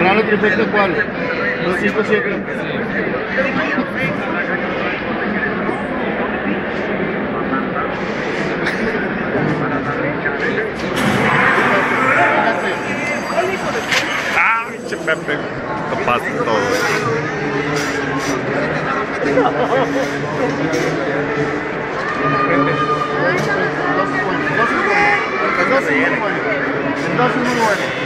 Fernando Trifecta, ¿cuál? 257. Ah, pinche Pepe. Tapaste todo. El 2 es muy bueno. El 2 es muy bueno.